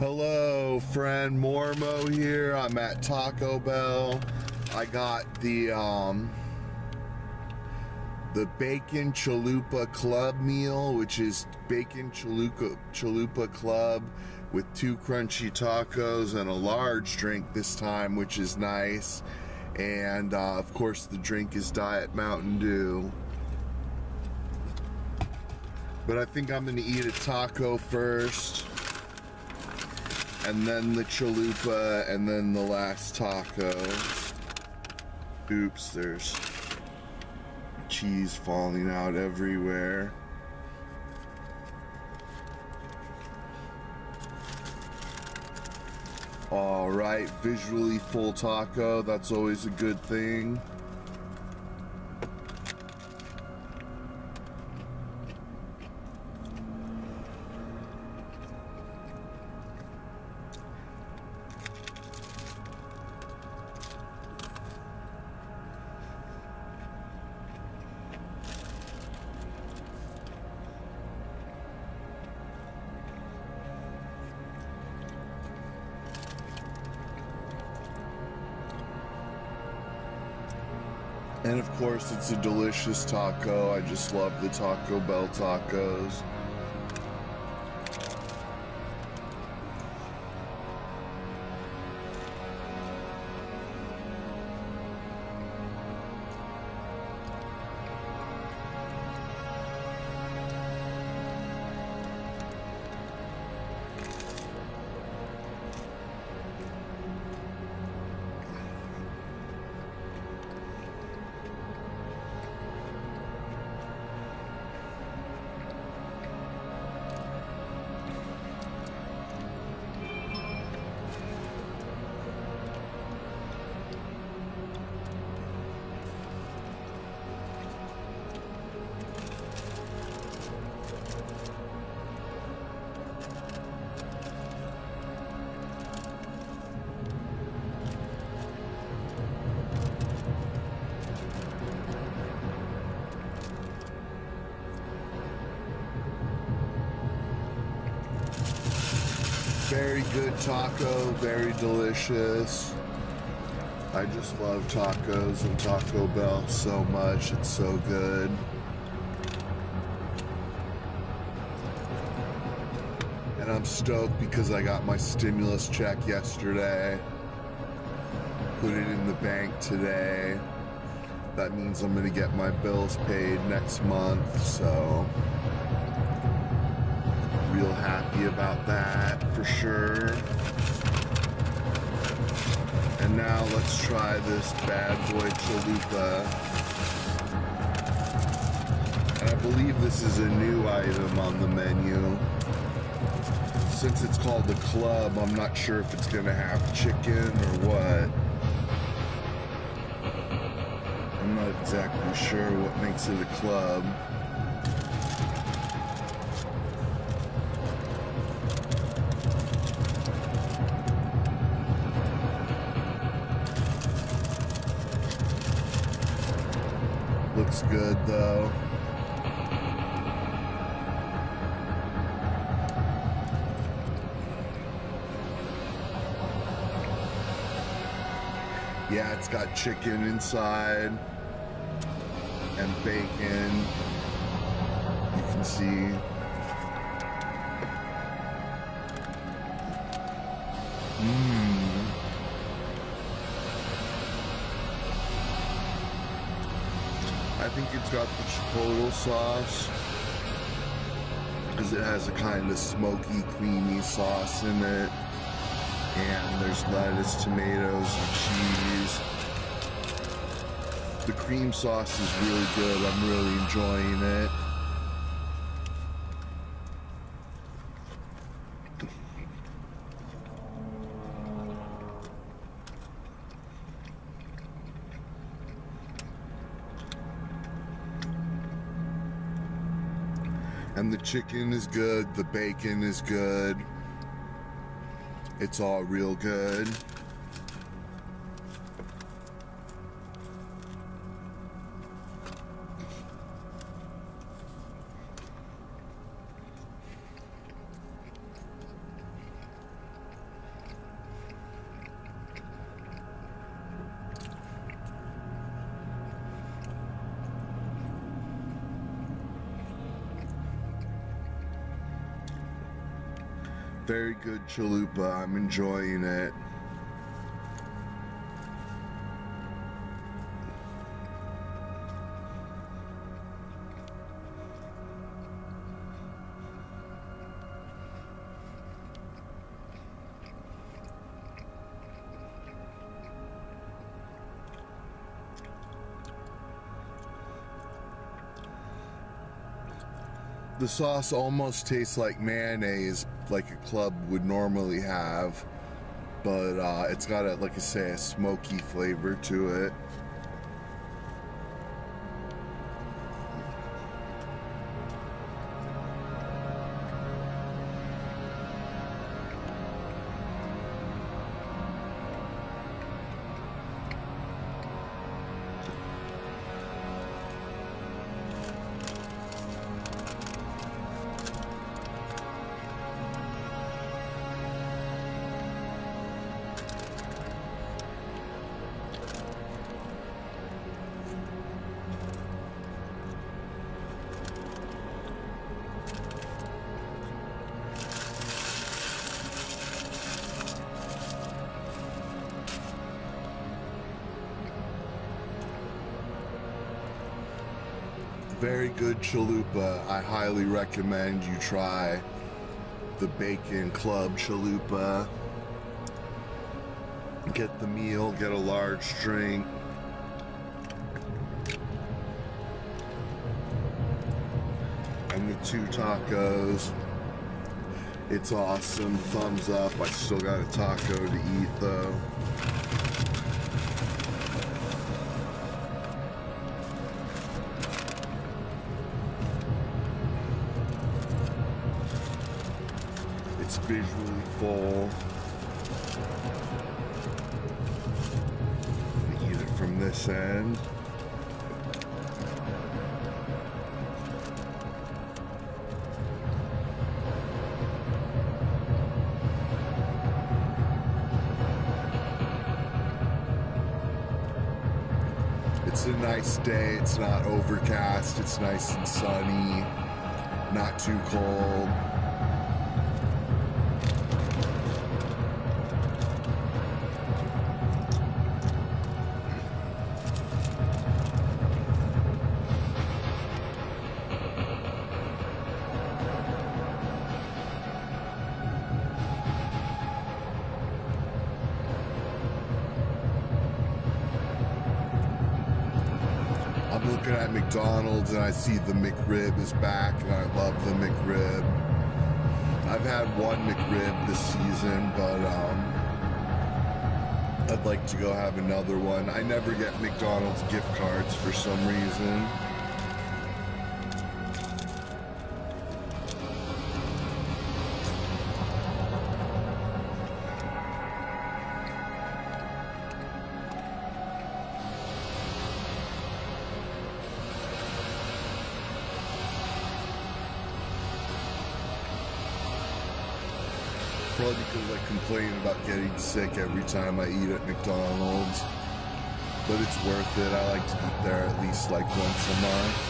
Hello, friend Mormo here. I'm at Taco Bell. I got the um the bacon chalupa club meal, which is bacon chalupa chalupa club with two crunchy tacos and a large drink this time, which is nice. And uh, of course, the drink is Diet Mountain Dew. But I think I'm gonna eat a taco first and then the chalupa, and then the last taco. Oops, there's cheese falling out everywhere. All right, visually full taco, that's always a good thing. And of course, it's a delicious taco. I just love the Taco Bell tacos. Very good taco, very delicious. I just love tacos and Taco Bell so much. It's so good. And I'm stoked because I got my stimulus check yesterday. Put it in the bank today. That means I'm going to get my bills paid next month, so real happy about that for sure. And now let's try this bad boy chalupa. And I believe this is a new item on the menu. Since it's called the club, I'm not sure if it's gonna have chicken or what. I'm not exactly sure what makes it a club. Looks good though. Yeah, it's got chicken inside and bacon. You can see. Mmm. Think it's got the chipotle sauce because it has a kind of smoky, creamy sauce in it. And there's lettuce, tomatoes, and cheese. The cream sauce is really good. I'm really enjoying it. And the chicken is good, the bacon is good. It's all real good. Very good chalupa. I'm enjoying it. the sauce almost tastes like mayonnaise, like a club would normally have, but uh, it's got a, like I say, a smoky flavor to it. Good chalupa. I highly recommend you try the Bacon Club chalupa. Get the meal, get a large drink. And the two tacos. It's awesome. Thumbs up. I still got a taco to eat though. It from this end. It's a nice day. It's not overcast. It's nice and sunny. Not too cold. Looking at McDonald's and I see the McRib is back and I love the McRib. I've had one McRib this season, but um, I'd like to go have another one. I never get McDonald's gift cards for some reason. Complain about getting sick every time I eat at McDonald's. But it's worth it. I like to eat there at least like once a month.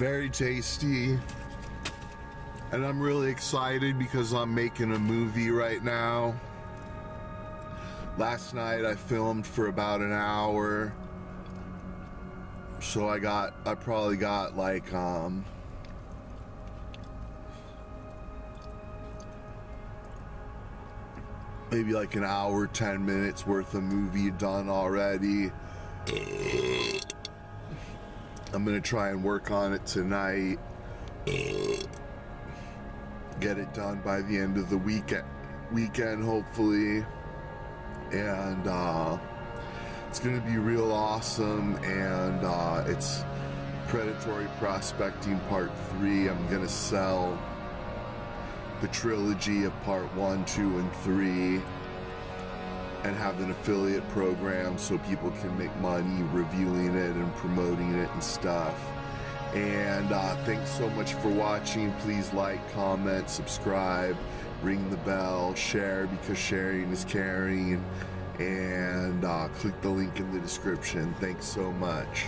Very tasty. And I'm really excited because I'm making a movie right now. Last night I filmed for about an hour. So I got, I probably got like, um, maybe like an hour, 10 minutes worth of movie done already. I'm gonna try and work on it tonight. Get it done by the end of the weekend, weekend hopefully, and uh, it's gonna be real awesome. And uh, it's predatory prospecting part three. I'm gonna sell the trilogy of part one, two, and three and have an affiliate program so people can make money reviewing it and promoting it and stuff. And uh, thanks so much for watching. Please like, comment, subscribe, ring the bell, share because sharing is caring, and uh, click the link in the description. Thanks so much.